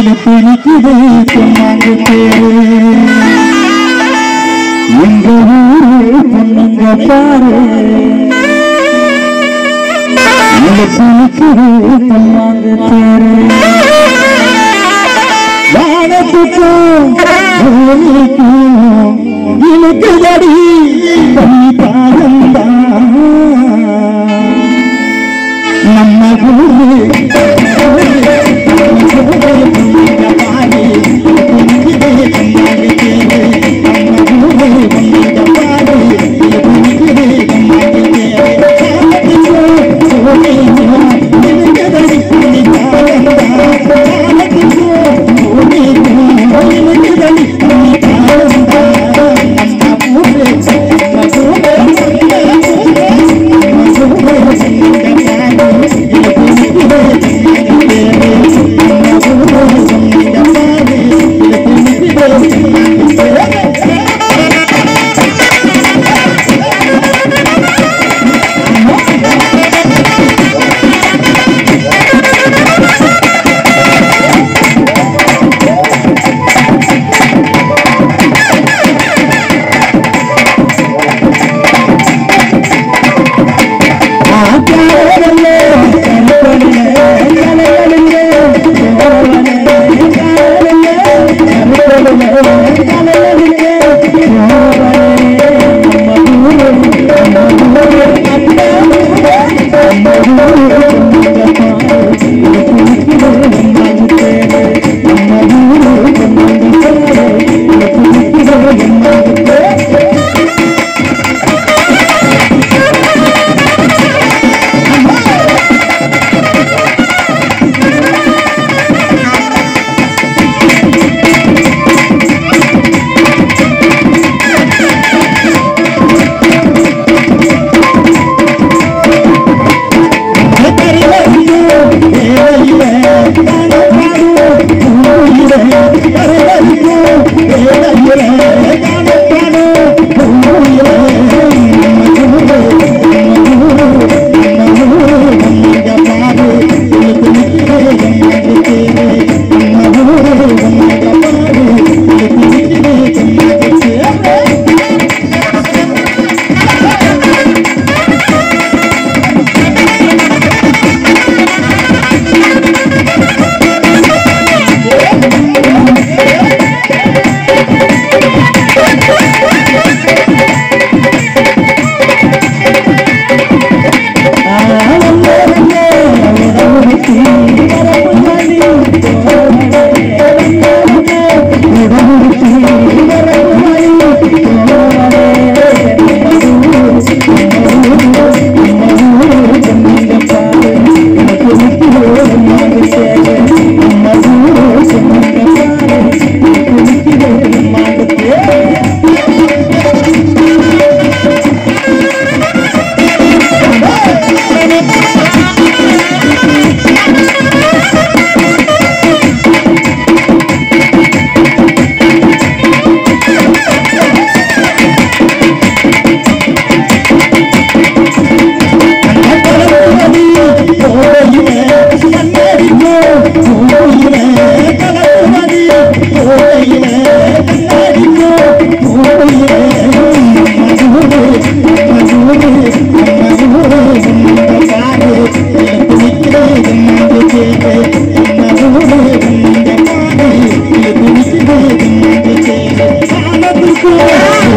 இழுத்து நிற்குது பொன்னாங்க தேரு எங்க ஊரு பொண்ணுங்க பாரு இழுத்து நிற்குது பொன்னாங்க தேரு வானத்துக்கும் பூமிக்கும் இழுக்குதடி 그.